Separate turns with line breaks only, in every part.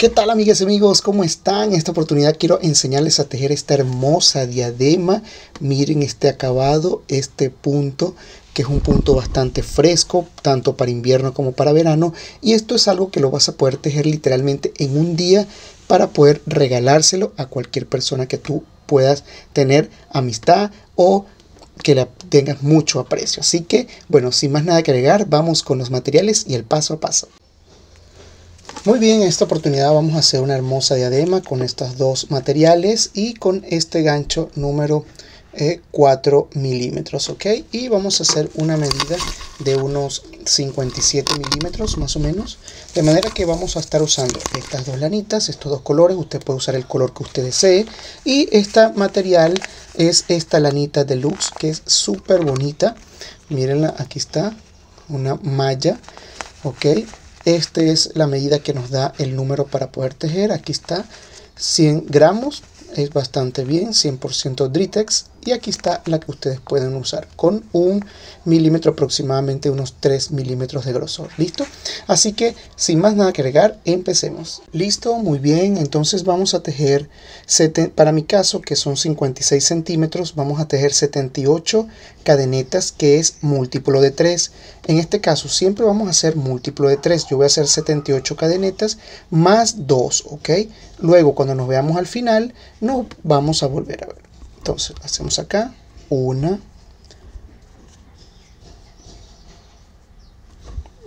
¿Qué tal amigas y amigos? ¿Cómo están? En esta oportunidad quiero enseñarles a tejer esta hermosa diadema. Miren este acabado, este punto, que es un punto bastante fresco, tanto para invierno como para verano. Y esto es algo que lo vas a poder tejer literalmente en un día para poder regalárselo a cualquier persona que tú puedas tener amistad o que la tengas mucho aprecio. Así que, bueno, sin más nada que agregar, vamos con los materiales y el paso a paso. Muy bien, en esta oportunidad vamos a hacer una hermosa diadema con estos dos materiales y con este gancho número 4 eh, milímetros, ¿ok? Y vamos a hacer una medida de unos 57 milímetros más o menos. De manera que vamos a estar usando estas dos lanitas, estos dos colores. Usted puede usar el color que usted desee. Y este material es esta lanita deluxe que es súper bonita. Mírenla, aquí está, una malla, ¿ok? Esta es la medida que nos da el número para poder tejer. Aquí está 100 gramos. Es bastante bien, 100% Dritex. Y aquí está la que ustedes pueden usar con un milímetro aproximadamente unos 3 milímetros de grosor. ¿Listo? Así que sin más nada que agregar, empecemos. ¿Listo? Muy bien. Entonces vamos a tejer, para mi caso que son 56 centímetros, vamos a tejer 78 cadenetas que es múltiplo de 3. En este caso siempre vamos a hacer múltiplo de 3. Yo voy a hacer 78 cadenetas más 2, ¿ok? Luego cuando nos veamos al final, nos vamos a volver a ver. Entonces, hacemos acá una,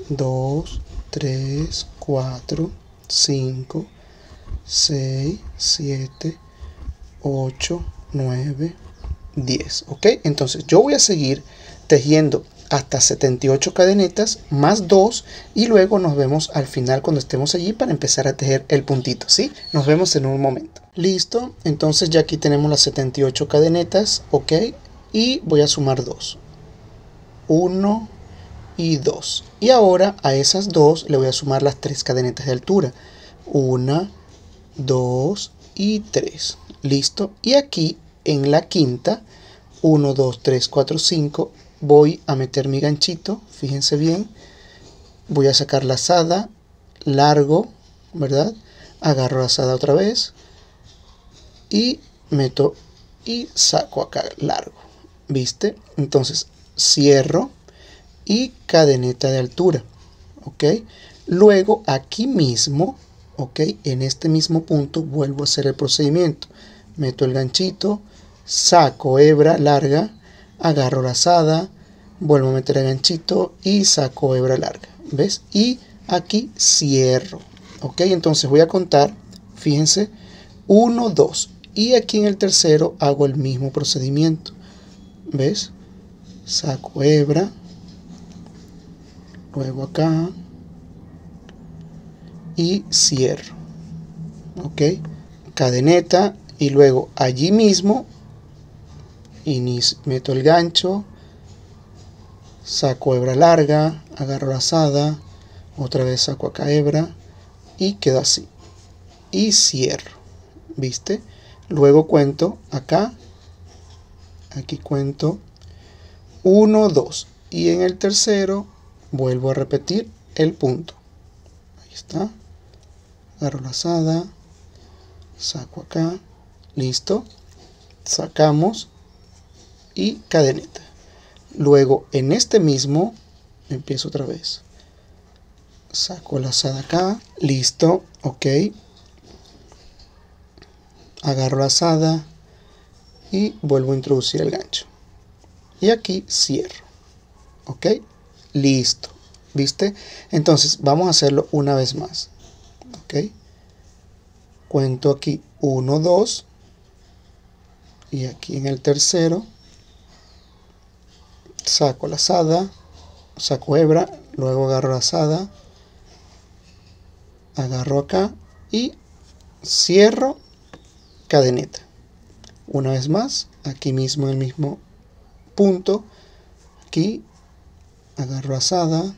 dos, tres, cuatro, cinco, seis, siete, ocho, nueve, diez. ¿Ok? Entonces, yo voy a seguir tejiendo hasta 78 cadenetas más 2 y luego nos vemos al final cuando estemos allí para empezar a tejer el puntito, ¿sí? Nos vemos en un momento. Listo, entonces ya aquí tenemos las 78 cadenetas, ok, y voy a sumar 2. 1 y 2. Y ahora a esas 2 le voy a sumar las 3 cadenetas de altura. 1, 2 y 3. Listo, y aquí en la quinta, 1, 2, 3, 4, 5, voy a meter mi ganchito, fíjense bien, voy a sacar la asada, largo, ¿verdad? Agarro la asada otra vez y meto y saco acá largo, ¿viste? Entonces cierro y cadeneta de altura, ¿ok? Luego aquí mismo, ¿ok? En este mismo punto vuelvo a hacer el procedimiento. Meto el ganchito, saco hebra larga, agarro la asada, vuelvo a meter el ganchito y saco hebra larga, ¿ves? Y aquí cierro, ¿ok? Entonces voy a contar, fíjense, 1, 2. Y aquí en el tercero hago el mismo procedimiento, ¿ves? Saco hebra, luego acá y cierro, ¿ok? Cadeneta y luego allí mismo meto el gancho, saco hebra larga, agarro la asada, otra vez saco acá hebra y queda así. Y cierro, ¿viste? Luego cuento acá, aquí cuento 1, 2 y en el tercero vuelvo a repetir el punto. Ahí está. Agarro la asada, saco acá, listo. Sacamos y cadeneta. Luego en este mismo empiezo otra vez. Saco la asada acá, listo, ok. Agarro la asada y vuelvo a introducir el gancho. Y aquí cierro, ok, listo, ¿viste? Entonces vamos a hacerlo una vez más, ok. Cuento aquí 1, 2 y aquí en el tercero saco la asada, saco hebra, luego agarro la agarro acá y cierro cadeneta. Una vez más, aquí mismo en el mismo punto, aquí agarro asada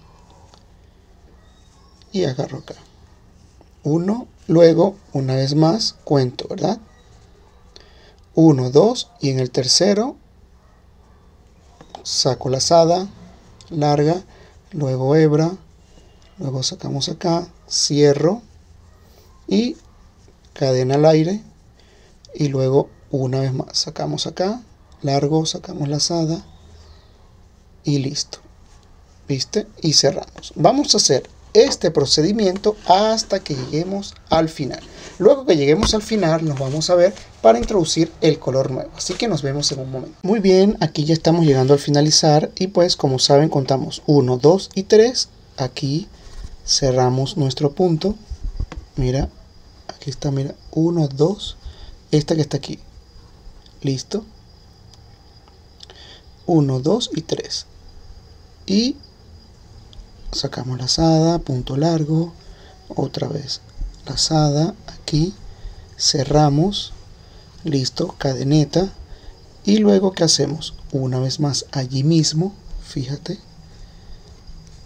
y agarro acá. Uno, luego una vez más cuento, ¿verdad? Uno, dos y en el tercero saco la asada larga, luego hebra, luego sacamos acá, cierro y cadena al aire y luego una vez más sacamos acá largo sacamos lazada y listo. Viste y cerramos. Vamos a hacer este procedimiento hasta que lleguemos al final. Luego que lleguemos al final nos vamos a ver para introducir el color nuevo. Así que nos vemos en un momento. Muy bien aquí ya estamos llegando al finalizar y pues como saben contamos 1 2 y 3 aquí cerramos nuestro punto. Mira aquí está mira 1 2 esta que está aquí. Listo. 1 2 y 3 y sacamos lazada punto largo otra vez lazada aquí cerramos listo cadeneta y luego que hacemos una vez más allí mismo fíjate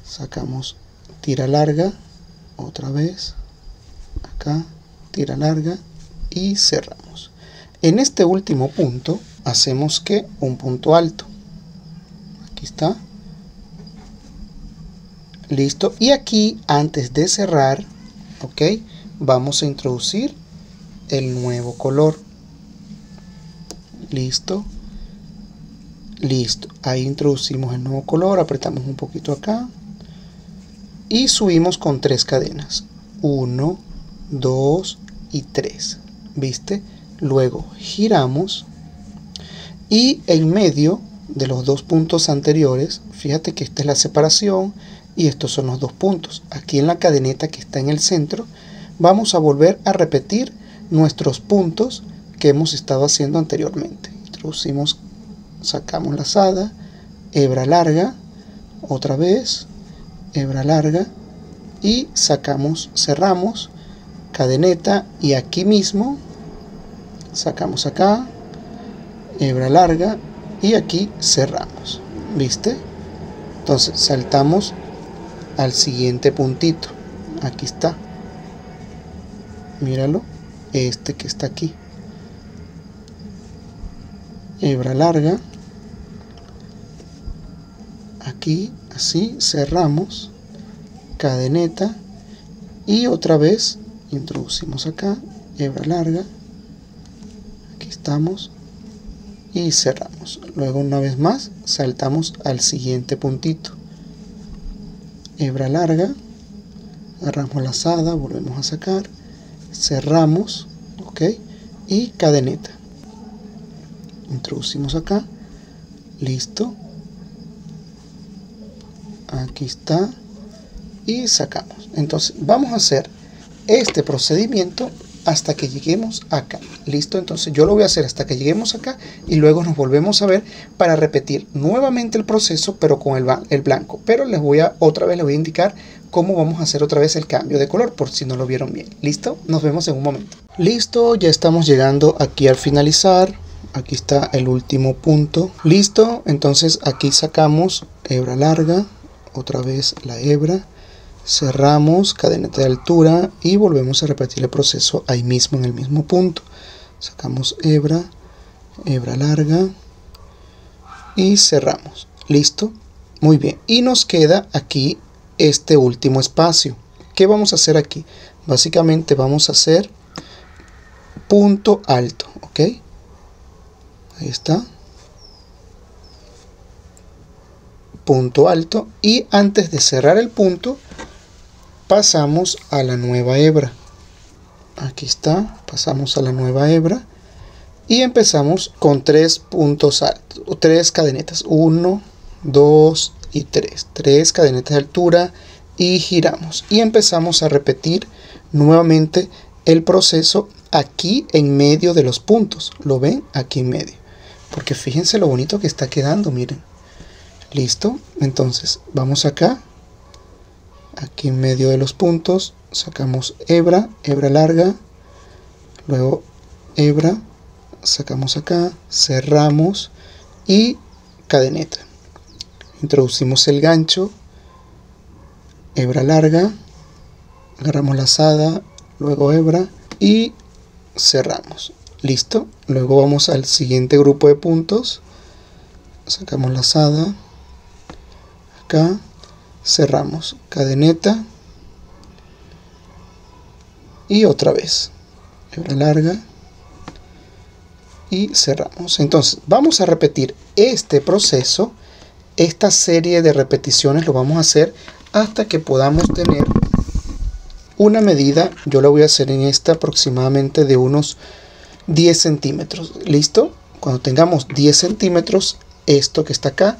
sacamos tira larga otra vez acá tira larga y cerramos. En este último punto hacemos que un punto alto. Aquí está listo. Y aquí antes de cerrar ok vamos a introducir el nuevo color. Listo. Listo. Ahí introducimos el nuevo color apretamos un poquito acá y subimos con tres cadenas. 1 2 y 3 viste luego giramos y en medio de los dos puntos anteriores fíjate que esta es la separación y estos son los dos puntos. Aquí en la cadeneta que está en el centro vamos a volver a repetir nuestros puntos que hemos estado haciendo anteriormente. Introducimos sacamos lazada hebra larga otra vez hebra larga y sacamos, cerramos, cadeneta y aquí mismo sacamos acá, hebra larga y aquí cerramos, ¿viste? Entonces saltamos al siguiente puntito, aquí está, míralo, este que está aquí, hebra larga, aquí así cerramos. Cadeneta. Y otra vez introducimos acá hebra larga. Aquí estamos. Y cerramos. Luego una vez más saltamos al siguiente puntito hebra larga agarramos lazada volvemos a sacar cerramos ok y cadeneta. Introducimos acá listo. Aquí está y sacamos. Entonces vamos a hacer este procedimiento hasta que lleguemos acá. Listo entonces yo lo voy a hacer hasta que lleguemos acá y luego nos volvemos a ver para repetir nuevamente el proceso pero con el, blanco. Pero les voy a otra vez les voy a indicar cómo vamos a hacer otra vez el cambio de color por si no lo vieron bien. Listo nos vemos en un momento. Listo ya estamos llegando aquí al finalizar. Aquí está el último punto. Listo entonces aquí sacamos hebra larga otra vez la hebra cerramos cadeneta de altura y volvemos a repetir el proceso ahí mismo en el mismo punto. Sacamos hebra hebra larga y cerramos. Listo muy bien. Y nos queda aquí este último espacio. ¿qué vamos a hacer aquí? básicamente vamos a hacer punto alto ok ahí está. Punto alto. Y antes de cerrar el punto pasamos a la nueva hebra. Aquí está pasamos a la nueva hebra y empezamos con tres puntos altos tres cadenetas 1 2 y 3 tres cadenetas de altura y giramos. Y empezamos a repetir nuevamente el proceso aquí en medio de los puntos. Lo ven aquí en medio. Porque fíjense lo bonito que está quedando miren. Listo. Entonces vamos acá aquí en medio de los puntos sacamos hebra hebra larga luego hebra sacamos acá cerramos y cadeneta. Introducimos el gancho hebra larga agarramos lazada luego hebra y cerramos. Listo. Luego vamos al siguiente grupo de puntos. Sacamos lazada cerramos cadeneta y otra vez hebra larga y cerramos. Entonces vamos a repetir este proceso. Esta serie de repeticiones lo vamos a hacer hasta que podamos tener una medida. Yo la voy a hacer en esta aproximadamente de unos 10 centímetros. Listo cuando tengamos 10 centímetros esto que está acá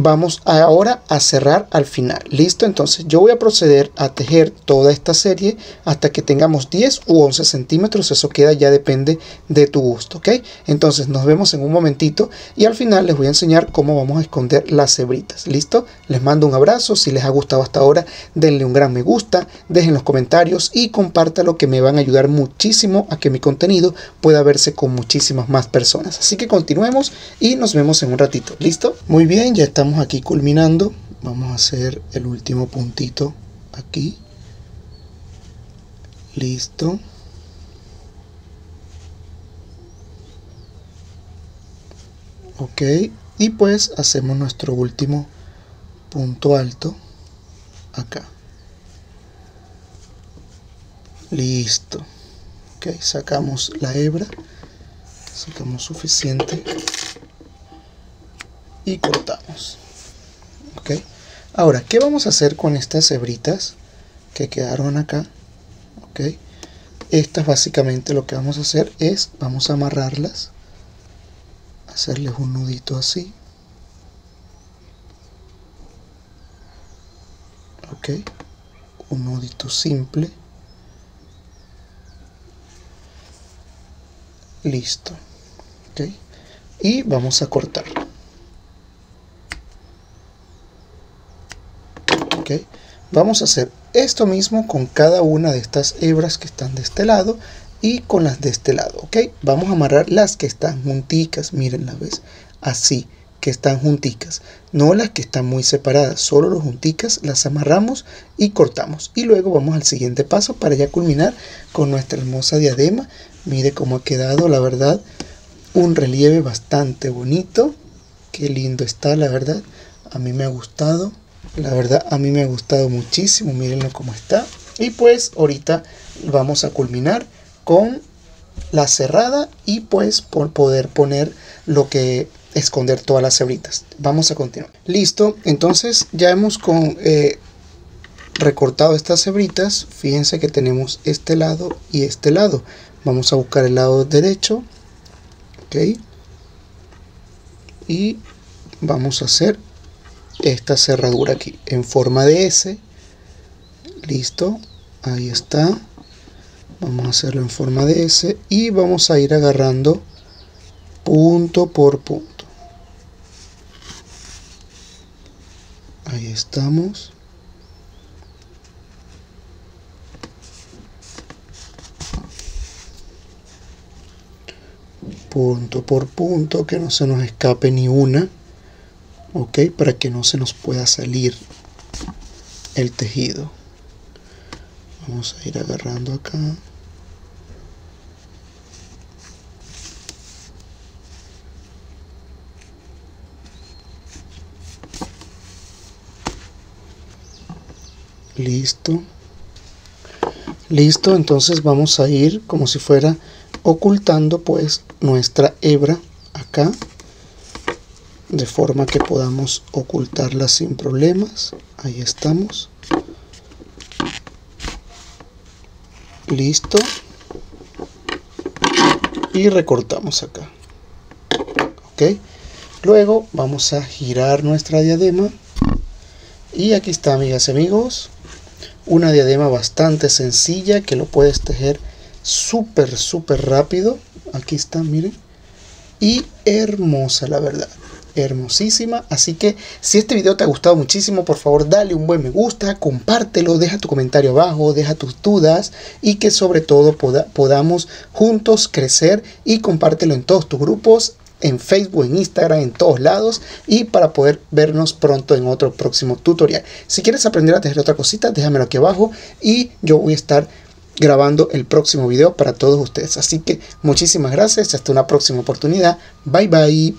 vamos ahora a cerrar al final. ¿Listo? Entonces yo voy a proceder a tejer toda esta serie hasta que tengamos 10 u 11 centímetros. Eso queda ya depende de tu gusto, ¿ok? Entonces nos vemos en un momentito y al final les voy a enseñar cómo vamos a esconder las hebritas. ¿Listo? Les mando un abrazo. Si les ha gustado hasta ahora, denle un gran me gusta, dejen los comentarios y compártalo que me van a ayudar muchísimo a que mi contenido pueda verse con muchísimas más personas. Así que continuemos y nos vemos en un ratito. ¿Listo? Muy bien, ya estamos aquí culminando. Vamos a hacer el último puntito aquí. Listo. Ok y pues hacemos nuestro último punto alto acá. Listo. Ok sacamos la hebra. Sacamos suficiente y cortamos. ¿Ok? Ahora, ¿qué vamos a hacer con estas hebritas que quedaron acá? ¿Ok? Estas básicamente lo que vamos a hacer es, vamos a amarrarlas, hacerles un nudito así. ¿Ok? Un nudito simple. Listo. ¿Ok? Y vamos a Vamos a hacer esto mismo con cada una de estas hebras que están de este lado y con las de este lado, ¿ok? Vamos a amarrar las que están junticas, miren la vez, así, que están junticas, no las que están muy separadas, solo las junticas las amarramos y cortamos. Y luego vamos al siguiente paso para ya culminar con nuestra hermosa diadema. Mire cómo ha quedado, la verdad, un relieve bastante bonito. Qué lindo está, la verdad. A mí me ha gustado. La verdad a mí me ha gustado muchísimo, mírenlo cómo está. Y pues ahorita vamos a culminar con la cerrada y pues por poder poner lo que esconder todas las hebritas. Vamos a continuar. Listo, entonces ya hemos con, eh, recortado estas hebritas. Fíjense que tenemos este lado y este lado. Vamos a buscar el lado derecho. Ok. Y vamos a hacer esta cerradura aquí en forma de S. Listo ahí está. Vamos a hacerlo en forma de S y vamos a ir agarrando punto por punto. Ahí estamos. Punto por punto que no se nos escape ni una ok para que no se nos pueda salir el tejido. Vamos a ir agarrando acá. Listo. Listo entonces vamos a ir como si fuera ocultando pues nuestra hebra acá de forma que podamos ocultarla sin problemas. Ahí estamos. Listo. Y recortamos acá. Ok. Luego vamos a girar nuestra diadema. Y aquí está amigas y amigos. Una diadema bastante sencilla que lo puedes tejer súper súper rápido. Aquí está miren. Y hermosa la verdad hermosísima. Así que si este video te ha gustado muchísimo, por favor dale un buen me gusta, compártelo, deja tu comentario abajo, deja tus dudas y que sobre todo podamos juntos crecer y compártelo en todos tus grupos en Facebook, en Instagram, en todos lados y para poder vernos pronto en otro próximo tutorial. Si quieres aprender a tejer otra cosita, déjamelo aquí abajo y yo voy a estar grabando el próximo video para todos ustedes. Así que muchísimas gracias, hasta una próxima oportunidad. Bye bye.